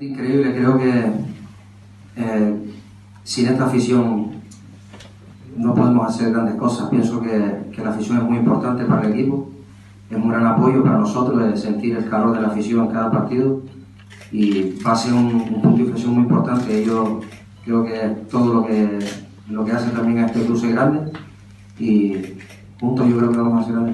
increíble, creo que eh, sin esta afición no podemos hacer grandes cosas. Pienso que, que, la afición es muy importante para el equipo, es un gran apoyo para nosotros sentir el calor de la afición en cada partido y va a ser un, un punto de inflexión muy importante. Yo creo que todo lo que, lo que hace también a este club es grande y juntos yo creo que vamos a hacer grandes.